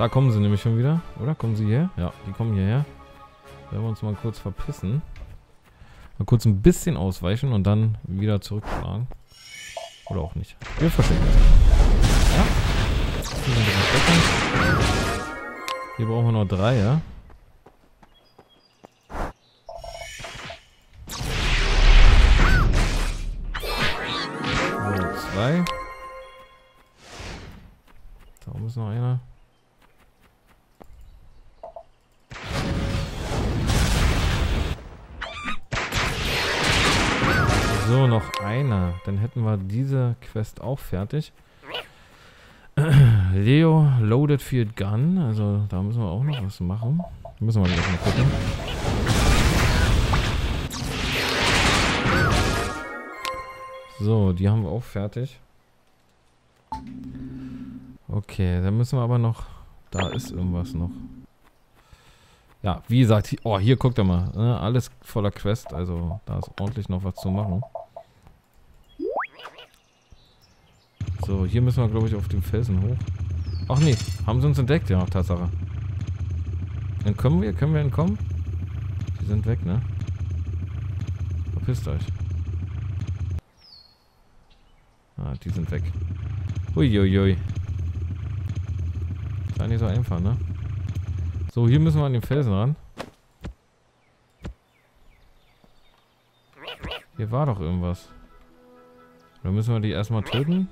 Da kommen sie nämlich schon wieder. Oder? Kommen sie hier? Ja, die kommen hierher. Werden wir uns mal kurz verpissen. Mal kurz ein bisschen ausweichen und dann wieder zurückschlagen. Oder auch nicht. Wir verstecken uns. Ja. Hier, brauchen wir noch drei, ja? So, noch einer. Dann hätten wir diese Quest auch fertig. Leo Loaded Field Gun. Also da müssen wir auch noch was machen. Müssen wir gleich mal gucken. So, die haben wir auch fertig. Okay, dann müssen wir aber noch... Da ist irgendwas noch. Ja, wie gesagt, oh, hier guckt ihr mal. Ne? Alles voller Quest, also da ist ordentlich noch was zu machen. So, hier müssen wir, glaube ich, auf den Felsen hoch. Ach nee, haben sie uns entdeckt? Ja, Tatsache. Entkommen wir? Können wir entkommen? Die sind weg, ne? Verpisst euch. Ah, die sind weg. Uiuiui. Ist nicht so einfach, ne? So, hier müssen wir an den Felsen ran. Hier war doch irgendwas. Oder müssen wir die erstmal töten?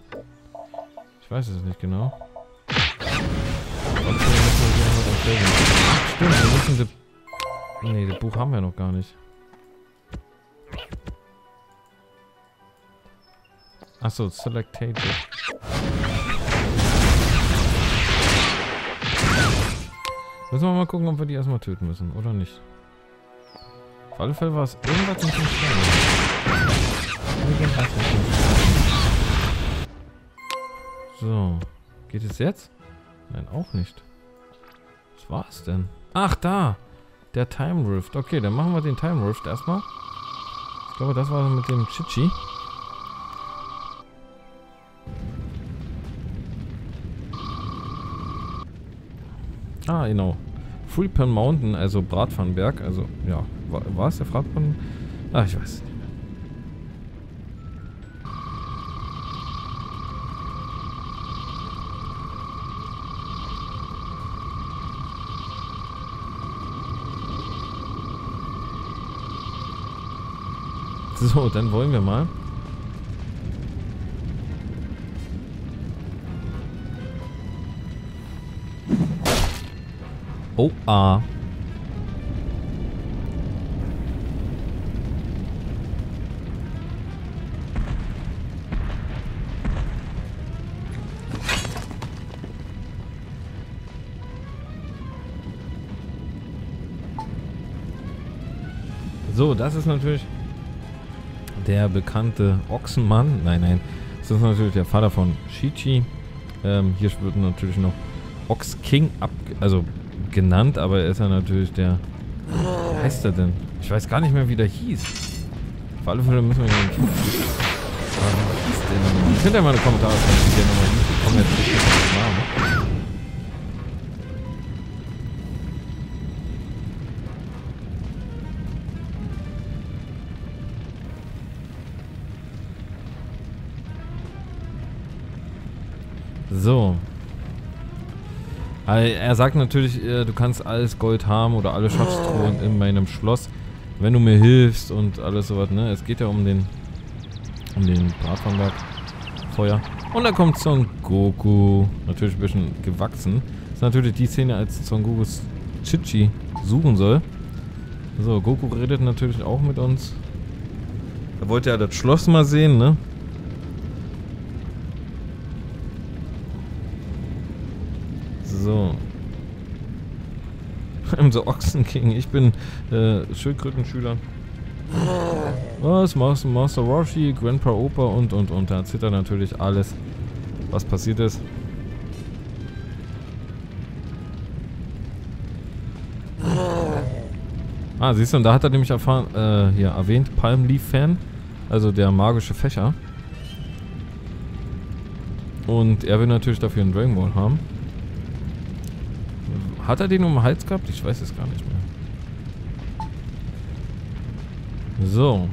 Ich weiß es nicht genau. Stimmt, wir müssen das... Nee, das Buch haben wir noch gar nicht. Achso, Selectated. Müssen wir mal gucken, ob wir die erstmal töten müssen, oder nicht? Auf alle Fälle war es irgendwas mit dem Stein. Irgendwas mit So. Geht es jetzt? Nein, auch nicht. Was war es denn? Ach, da! Der Time Rift. Okay, dann machen wir den Time Rift erstmal. Ich glaube, das war mit dem Chichi. Ah, genau. Fulpen Mountain, also Bratpfannenberg. Also, ja. War, war es der Bratpfannen? Ah, ich weiß nicht. So, dann wollen wir mal. Oh, ah. So, das ist natürlich der bekannte Ochsenmann. Nein, nein. Das ist natürlich der Vater von Shichi. Ähm, hier wird natürlich noch Ox King ab, also genannt, aber er ist ja natürlich der. Wie heißt er denn? Ich weiß gar nicht mehr, wie der hieß. Auf alle Fälle müssen wir ihn. Wie hieß der nochmal? Könnt ihr mal eine Kommentare schreiben, wie der nochmal hieß. Ich komme jetzt nicht den Namen. So. Er sagt natürlich, äh, du kannst alles Gold haben oder alle Schatztruhen in meinem Schloss, wenn du mir hilfst und alles sowas, ne? Es geht ja um den um den Bratweinberg Feuer. Und dann kommt Son Goku. Natürlich ein bisschen gewachsen. Das ist natürlich die Szene, als Son Gokus Chichi suchen soll. So, Goku redet natürlich auch mit uns. Er wollte ja das Schloss mal sehen, ne? So. so Ochsen King. Ich bin äh, Schildkrötenschüler. Was? Master, Master Roshi, Grandpa Opa und und und. Da erzählt er natürlich alles, was passiert ist. Ah, siehst du, und da hat er nämlich erfahren, äh, hier erwähnt, Palm Leaf Fan, also der magische Fächer. Und er will natürlich dafür einen Dragon Ball haben. Hat er den um den Hals gehabt? Ich weiß es gar nicht mehr. So.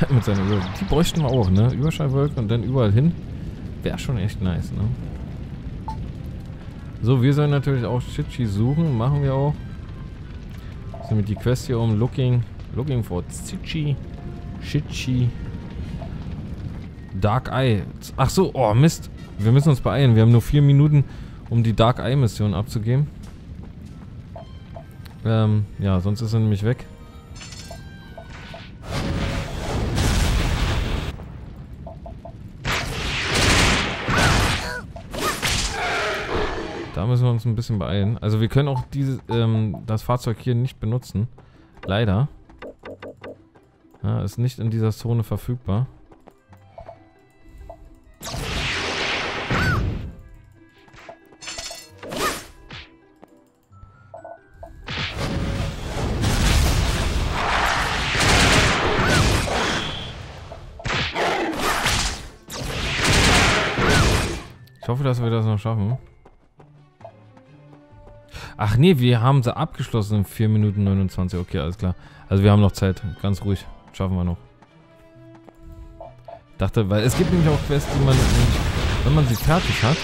Mit seiner Über Die bräuchten wir auch, ne? Überschallwolke und dann überall hin. Wäre schon echt nice, ne? So, wir sollen natürlich auch Chichi suchen. Machen wir auch. Sind mit die Quest hier um Looking, looking for Chichi. Chichi. Dark Eye. Ach so, oh Mist. Wir müssen uns beeilen. Wir haben nur vier Minuten, um die Dark Eye Mission abzugeben. Ähm, ja, sonst ist er nämlich weg. Da müssen wir uns ein bisschen beeilen. Also wir können auch diese, ähm, das Fahrzeug hier nicht benutzen. Leider. Ja, ist nicht in dieser Zone verfügbar. Ich hoffe, dass wir das noch schaffen. Ach nee, wir haben sie abgeschlossen in 4 Minuten 29. Okay, alles klar. Also wir haben noch Zeit. Ganz ruhig. Schaffen wir noch. Dachte, weil es gibt nämlich auch Quests, die man, wenn man sie fertig hat,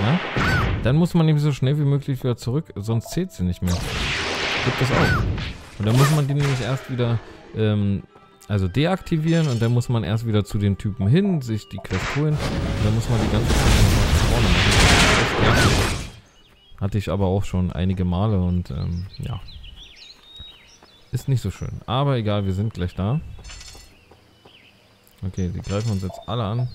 ja, dann muss man nämlich so schnell wie möglich wieder zurück, sonst zählt sie nicht mehr. Gibt es auch. Und dann muss man die nämlich erst wieder, ähm, also deaktivieren und dann muss man erst wieder zu den Typen hin, sich die Quest holen und dann muss man die ganze Zeit vorne. Hatte ich aber auch schon einige Male und ähm, ja. Ist nicht so schön. Aber egal, wir sind gleich da. Okay, die greifen uns jetzt alle an.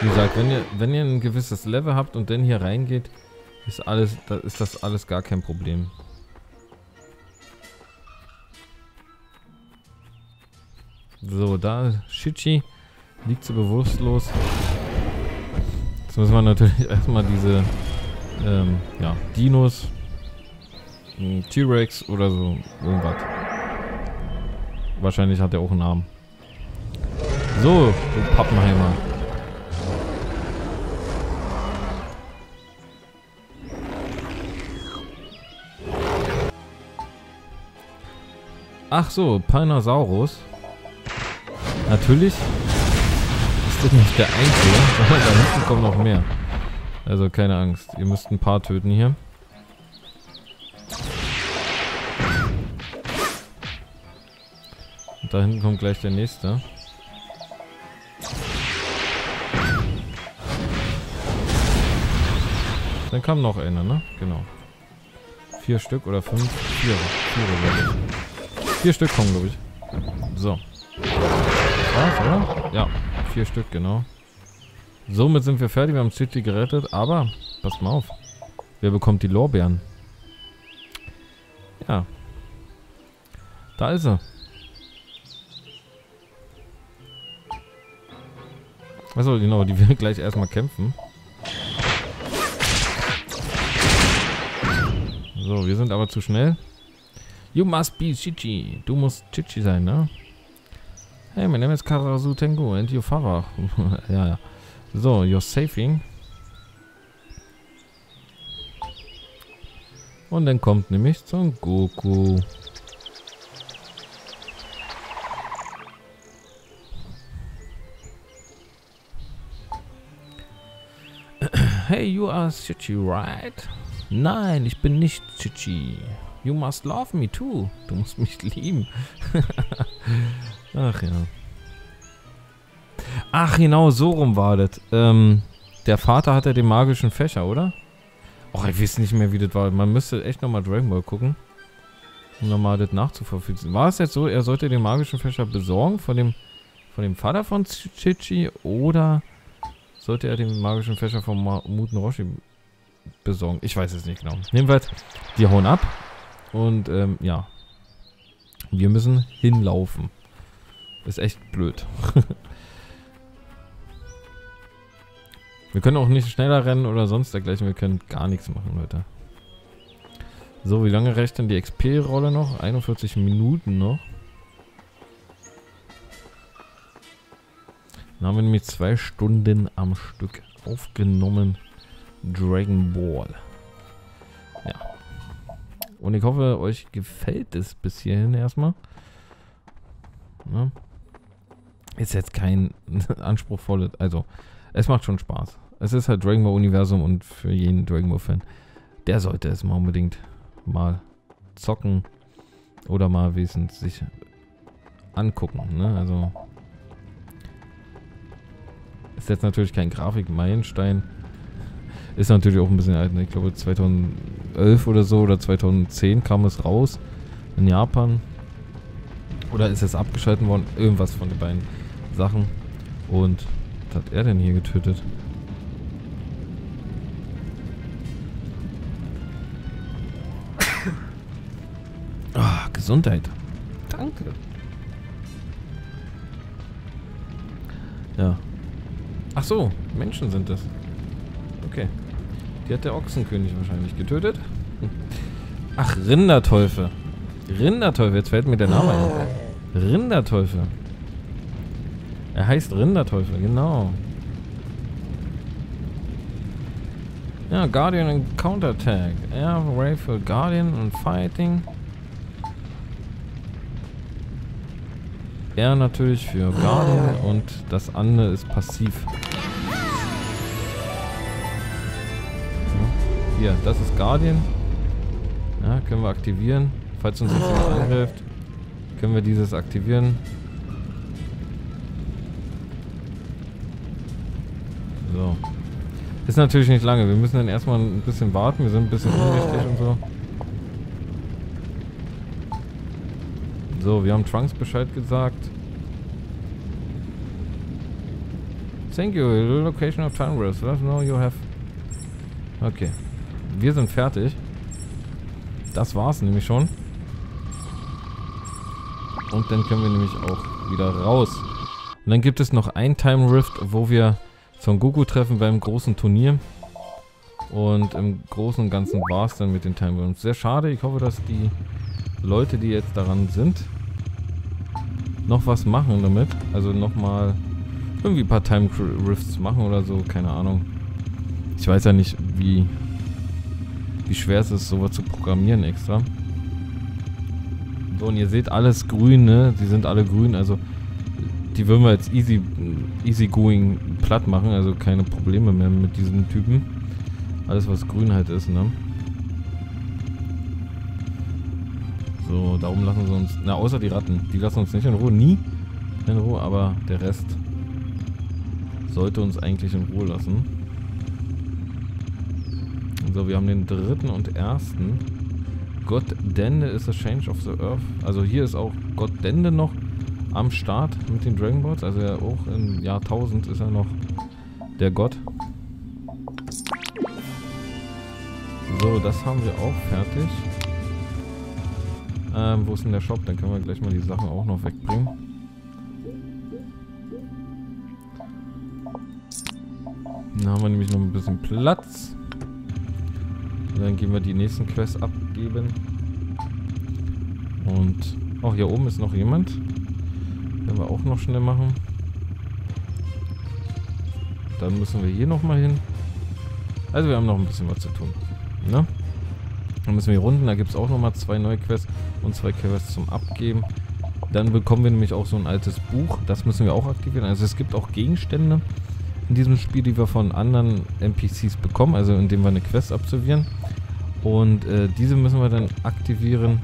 Wie gesagt, wenn ihr, wenn ihr ein gewisses Level habt und dann hier reingeht, ist alles, ist das alles gar kein Problem. So, da Shichi liegt sie bewusstlos. Jetzt müssen wir natürlich erstmal diese ähm, ja, Dinos, T-Rex oder so irgendwas. Wahrscheinlich hat er auch einen Namen. So, du Pappenheimer. Ach so, Pinosaurus. Natürlich ist das nicht der einzige, da hinten kommen noch mehr. Also keine Angst, ihr müsst ein paar töten hier. Und da hinten kommt gleich der nächste. Dann kam noch einer, ne? Genau. Vier Stück oder fünf? Vier. Vier. Vier Stück kommen, glaube ich. So war's, oder? Ja, vier Stück, genau. Somit sind wir fertig. Wir haben City gerettet. Aber, passt mal auf. Wer bekommt die Lorbeeren? Ja. Da ist er. Achso, genau. Die will gleich erstmal kämpfen. So, wir sind aber zu schnell. You must be Chichi. Du musst Chichi sein, ne? Hey, my name is Karasu Tengu and your father. ja, ja. So, you're saving. Und dann kommt nämlich Son Goku. Hey, you are Chichi, right? Nein, ich bin nicht Chichi. You must love me too. Du musst mich lieben. Ach ja. Ach genau, so rum war das. Ähm, der Vater hatte den magischen Fächer, oder? Och, ich weiß nicht mehr, wie das war. Man müsste echt nochmal Dragon Ball gucken. Um nochmal das nachzuverfügen. War es jetzt so, er sollte den magischen Fächer besorgen von dem, von dem Vater von Chichi oder sollte er den magischen Fächer von Ma Muten Roshi besorgen? Ich weiß es nicht genau. Jedenfalls, die hauen ab und ähm, ja. Wir müssen hinlaufen. Ist echt blöd. wir können auch nicht schneller rennen oder sonst dergleichen. Wir können gar nichts machen, Leute. So, wie lange reicht denn die XP-Rolle noch? 41 Minuten noch. Dann haben wir nämlich zwei Stunden am Stück aufgenommen. Dragon Ball. Ja. Und ich hoffe, euch gefällt es bis hierhin erstmal. Ja. Ist jetzt kein anspruchsvolles, also es macht schon Spaß. Es ist halt Dragon Ball Universum und für jeden Dragon Ball Fan, der sollte es mal unbedingt mal zocken oder mal wenigstens sich angucken. Ne? Also ist jetzt natürlich kein Grafik-Meilenstein. Ist natürlich auch ein bisschen alt. Ne? Ich glaube 2011 oder so oder 2010 kam es raus in Japan. Oder ist es abgeschaltet worden? Irgendwas von den beiden Sachen. Und was hat er denn hier getötet? Ah, Gesundheit. Danke. Ja. Ach so, Menschen sind das. Okay. Die hat der Ochsenkönig wahrscheinlich getötet. Ach, Rinderteufel. Rinderteufel, jetzt fällt mir der Name ein. Rinderteufel. Er heißt Rinderteufel, genau. Ja, Guardian und Counterattack. Air Rifle Guardian und Fighting. R natürlich für Guardian und das andere ist passiv. Hier, das ist Guardian. Ja, können wir aktivieren. Falls uns jetzt jemand angreift, können wir dieses aktivieren. So. Ist natürlich nicht lange. Wir müssen dann erstmal ein bisschen warten. Wir sind ein bisschen unrichtig und so. So, wir haben Trunks Bescheid gesagt. Thank you. Location of time rest. Let know you have... Okay. Wir sind fertig. Das war's nämlich schon. Und dann können wir nämlich auch wieder raus. Und dann gibt es noch ein Time Rift, wo wir Son Goku treffen beim großen Turnier. Und im Großen und Ganzen war es dann mit den Time Rifts. Sehr schade. Ich hoffe, dass die Leute, die jetzt daran sind, noch was machen damit. Also nochmal irgendwie ein paar Time Rifts machen oder so, keine Ahnung. Ich weiß ja nicht, wie, wie schwer es ist, sowas zu programmieren extra. So, und ihr seht alles grün, ne? Die sind alle grün, also die würden wir jetzt easy, easy going platt machen, also keine Probleme mehr mit diesen Typen. Alles, was grün halt ist, ne? So, darum lassen sie uns... Na, außer die Ratten. Die lassen uns nicht in Ruhe. Nie in Ruhe, aber der Rest sollte uns eigentlich in Ruhe lassen. So, wir haben den dritten und ersten. Gott Dende ist a Change of the Earth. Also hier ist auch Gott Dende noch am Start mit den Dragon Balls. Also ja, auch im Jahr 1000 ist er noch der Gott. So, das haben wir auch fertig. Ähm, wo ist denn der Shop? Dann können wir gleich mal die Sachen auch noch wegbringen. Dann haben wir nämlich noch ein bisschen Platz. Und dann gehen wir die nächsten Quests abgeben. Und... Oh, hier oben ist noch jemand. Können wir auch noch schnell machen. Dann müssen wir hier nochmal hin. Also wir haben noch ein bisschen was zu tun. Ne? Dann müssen wir runden. Da gibt es auch nochmal zwei neue Quests und zwei Quests zum Abgeben. Dann bekommen wir nämlich auch so ein altes Buch. Das müssen wir auch aktivieren. Also es gibt auch Gegenstände in diesem Spiel, die wir von anderen NPCs bekommen. Also indem wir eine Quest absolvieren. Und äh, diese müssen wir dann aktivieren,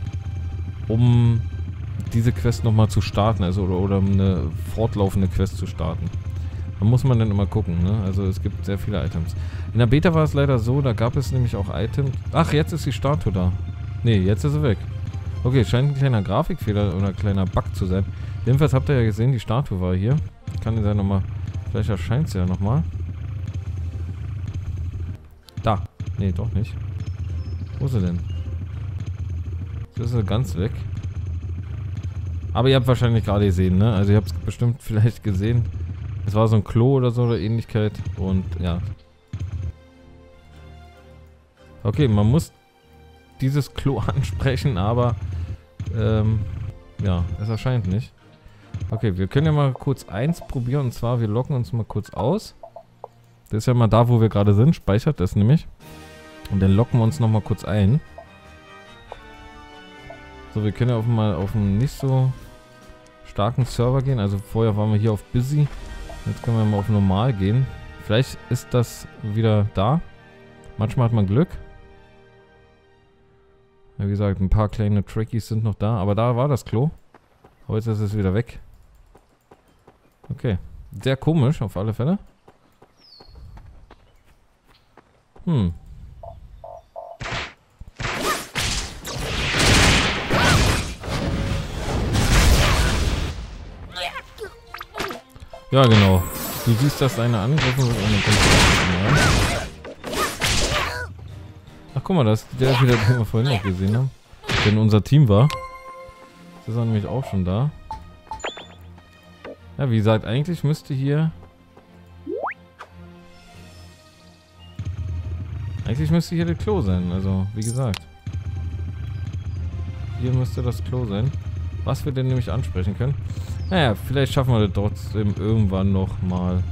um diese Quest nochmal zu starten. Also oder, oder eine fortlaufende Quest zu starten. Da muss man dann immer gucken, ne? Also es gibt sehr viele Items. In der Beta war es leider so, da gab es nämlich auch Items. Ach, jetzt ist die Statue da. Ne, jetzt ist sie weg. Okay, scheint ein kleiner Grafikfehler oder ein kleiner Bug zu sein. Jedenfalls habt ihr ja gesehen, die Statue war hier. Kann ja nochmal. Vielleicht erscheint sie ja nochmal. Da. Ne, doch nicht. Wo ist sie denn? Jetzt ist sie ganz weg. Aber ihr habt wahrscheinlich gerade gesehen, ne? Also ihr habt es bestimmt vielleicht gesehen. Es war so ein Klo oder so oder Ähnlichkeit. Und ja. Okay, man muss dieses Klo ansprechen, aber ähm, ja, es erscheint nicht. Okay, wir können ja mal kurz eins probieren. Und zwar, wir locken uns mal kurz aus. Das ist ja mal da, wo wir gerade sind. Speichert das nämlich. Und dann locken wir uns nochmal kurz ein. So, wir können ja auch mal auf einen nicht so starken Server gehen. Also vorher waren wir hier auf Busy. Jetzt können wir mal auf Normal gehen. Vielleicht ist das wieder da. Manchmal hat man Glück. Wie gesagt, ein paar kleine Trackies sind noch da. Aber da war das Klo. Aber jetzt ist es wieder weg. Okay. Sehr komisch, auf alle Fälle. Hm. Ja, genau. Du siehst, dass deine Angriffe dann kommst du Ach, guck mal, das ist der wieder, den wir vorhin noch gesehen haben. Denn unser Team war. Das ist er nämlich auch schon da. Ja, wie gesagt, eigentlich müsste hier... Eigentlich müsste hier der Klo sein. Also, wie gesagt. Hier müsste das Klo sein. Was wir denn nämlich ansprechen können. Naja, vielleicht schaffen wir trotzdem irgendwann noch mal,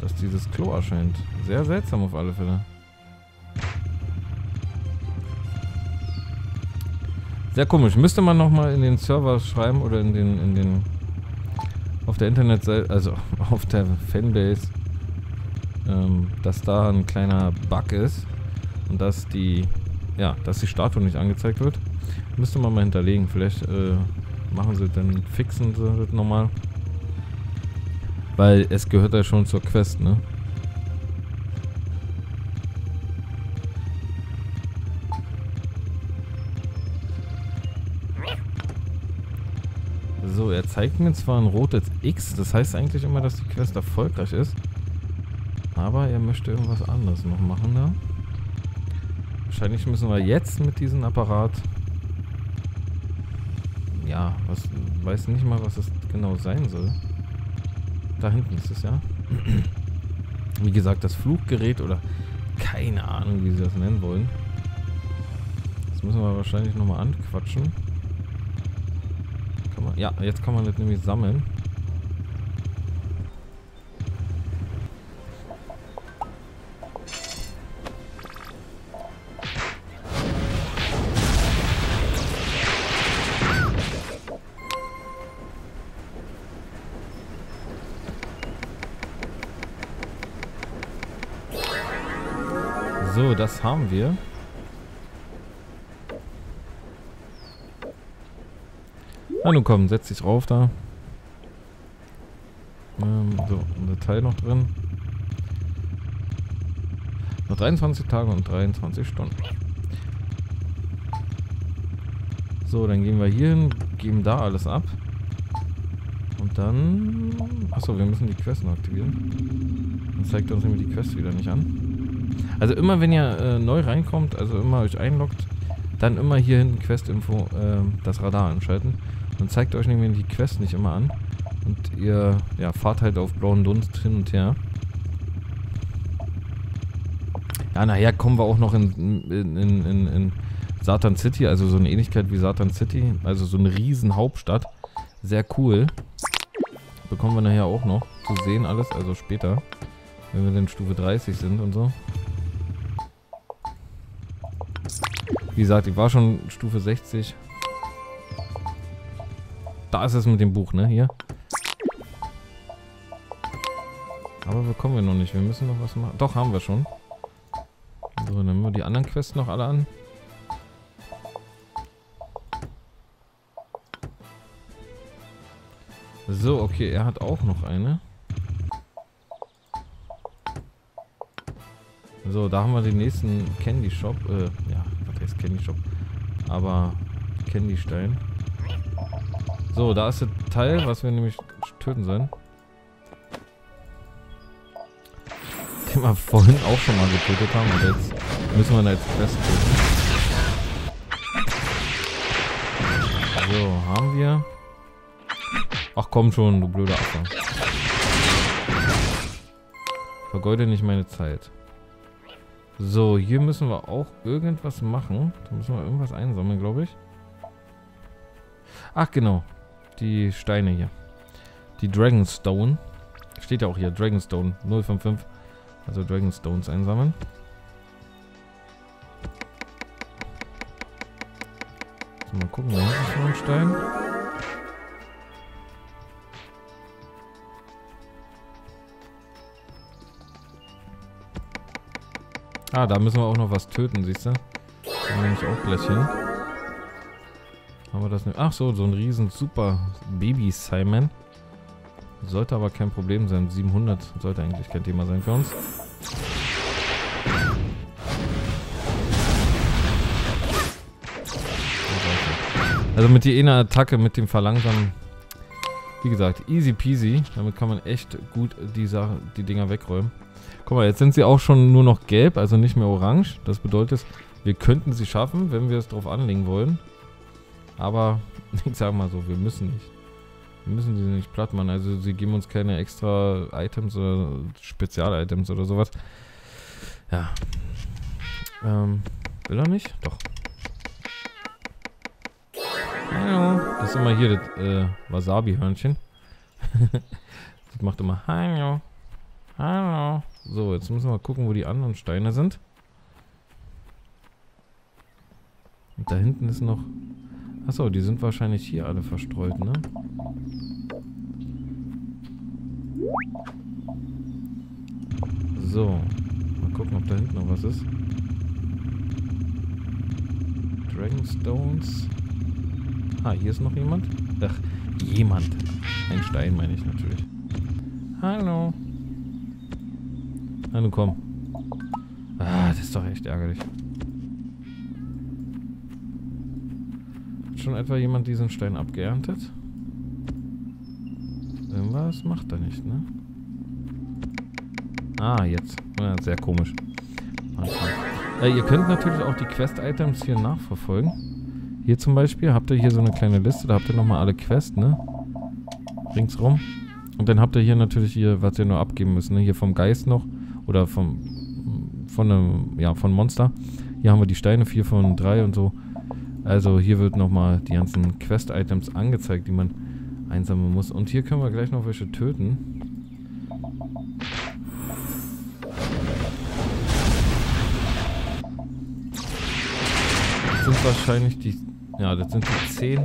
dass dieses Klo erscheint. Sehr seltsam auf alle Fälle. Sehr komisch. Müsste man noch mal in den Server schreiben oder in den in den auf der Internetseite, also auf der Fanbase, ähm, dass da ein kleiner Bug ist und dass die ja, dass die Statue nicht angezeigt wird. Müsste man mal hinterlegen. Vielleicht äh, machen sie dann, fixen sie das nochmal. Weil es gehört ja schon zur Quest, ne? So, er zeigt mir zwar ein rotes X, das heißt eigentlich immer, dass die Quest erfolgreich ist. Aber er möchte irgendwas anderes noch machen da. Wahrscheinlich müssen wir jetzt mit diesem Apparat ja, was weiß nicht mal, was es genau sein soll. Da hinten ist es ja. Wie gesagt, das Fluggerät oder keine Ahnung, wie sie das nennen wollen. Das müssen wir wahrscheinlich nochmal anquatschen. Kann man, ja, jetzt kann man das nämlich sammeln. So, das haben wir. Na nun komm, setz dich drauf da. Ähm, so, ein Teil noch drin. Noch 23 Tage und 23 Stunden. So, dann gehen wir hier hin, geben da alles ab. Und dann... Achso, wir müssen die Quest noch aktivieren. Dann zeigt uns nämlich die Quest wieder nicht an. Also immer wenn ihr äh, neu reinkommt, also immer euch einloggt, dann immer hier hinten Quest-Info äh, das Radar anschalten. Dann zeigt euch nämlich die Quest nicht immer an. Und ihr ja, fahrt halt auf blauen Dunst hin und her. Ja, nachher kommen wir auch noch in, in, in, in, in Satan City, also so eine Ähnlichkeit wie Satan City, also so eine riesen Hauptstadt. Sehr cool. Bekommen wir nachher auch noch zu sehen alles, also später, wenn wir dann Stufe 30 sind und so. Wie gesagt, ich war schon Stufe 60. Da ist es mit dem Buch, ne? Hier. Aber bekommen wir noch nicht. Wir müssen noch was machen. Doch, haben wir schon. So, dann nehmen wir die anderen Quests noch alle an. So, okay, er hat auch noch eine. So, da haben wir den nächsten Candy Shop. Äh, ja, heißt Candy Shop. Aber Candy Stein. So, da ist das Teil, was wir nämlich töten sollen. Den wir vorhin auch schon mal getötet haben. Und jetzt müssen wir da jetzt Quest töten. So, haben wir. Ach komm schon, du blöder Affe. Vergeude nicht meine Zeit. So, hier müssen wir auch irgendwas machen. Da müssen wir irgendwas einsammeln, glaube ich. Ach, genau. Die Steine hier. die Dragonstone. Steht ja auch hier, Dragonstone 055. Also Dragonstones einsammeln. So, mal gucken, da hinten ist noch ein Stein. Ah, da müssen wir auch noch was töten, siehst du? Da nehme ich auch gleich hin. Haben wir das nicht? Ach so, so ein riesen super Baby Simon. Sollte aber kein Problem sein. 700 sollte eigentlich kein Thema sein für uns. Also mit die eine Attacke, mit dem Verlangsamen, wie gesagt, easy peasy. Damit kann man echt gut die, Sache, die Dinger wegräumen. Guck mal, jetzt sind sie auch schon nur noch gelb, also nicht mehr orange. Das bedeutet, wir könnten sie schaffen, wenn wir es drauf anlegen wollen. Aber ich sag mal so, wir müssen nicht. Wir müssen sie nicht platt machen. Also sie geben uns keine extra Items oder Spezial-Items oder sowas. Ja. Ähm, will er nicht? Doch. Hallo. Das ist immer hier das äh, Wasabi-Hörnchen. das macht immer Hallo. Hallo. So, jetzt müssen wir mal gucken, wo die anderen Steine sind. Und da hinten ist noch... Achso, die sind wahrscheinlich hier alle verstreut, ne? So. Mal gucken, ob da hinten noch was ist. Dragonstones. Ah, hier ist noch jemand. Ach, jemand. Ein Stein meine ich natürlich. Hallo. Na, nun komm. Ah, das ist doch echt ärgerlich. Hat schon etwa jemand diesen Stein abgeerntet? Irgendwas macht er nicht, ne? Ah, jetzt. Ja, sehr komisch. Äh, ihr könnt natürlich auch die Quest-Items hier nachverfolgen. Hier zum Beispiel habt ihr hier so eine kleine Liste, da habt ihr nochmal alle Quests, ne? Ringsrum. Und dann habt ihr hier natürlich hier, was ihr nur abgeben müsst, ne? Hier vom Geist noch. Oder vom, von einem, ja, von Monster. Hier haben wir die Steine, 4 von 3 und so. Also hier wird nochmal die ganzen Quest-Items angezeigt, die man einsammeln muss. Und hier können wir gleich noch welche töten. Das sind wahrscheinlich die... Ja, das sind die 10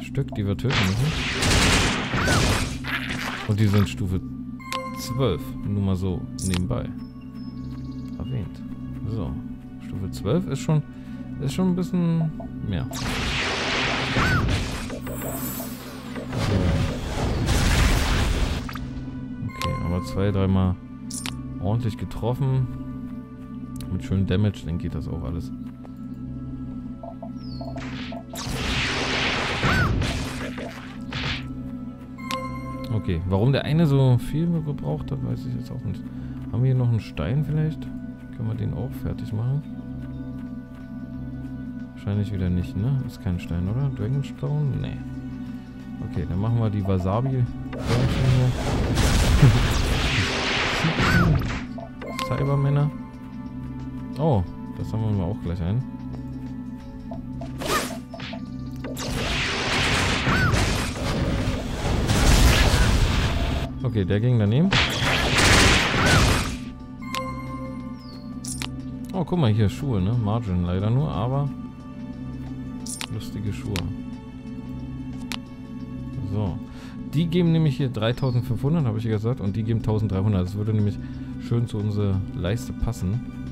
Stück, die wir töten müssen. Und die sind Stufe 12. Nur mal so nebenbei. Erwähnt. So. Stufe 12 ist schon, ist schon ein bisschen mehr. Okay, aber zwei, dreimal ordentlich getroffen. Mit schönem Damage, dann geht das auch alles. Okay, warum der eine so viel gebraucht hat, weiß ich jetzt auch nicht. Haben wir hier noch einen Stein vielleicht? Können wir den auch fertig machen? Wahrscheinlich wieder nicht, ne? Ist kein Stein, oder? Dragonstone? Nee. Okay, dann machen wir die Wasabi. Cybermänner. Oh, das haben wir auch gleich ein. Okay, der ging daneben. Oh, guck mal, hier Schuhe, ne? Margin leider nur, aber lustige Schuhe. So. Die geben nämlich hier 3500, habe ich ja gesagt, und die geben 1300. Das würde nämlich schön zu unserer Leiste passen.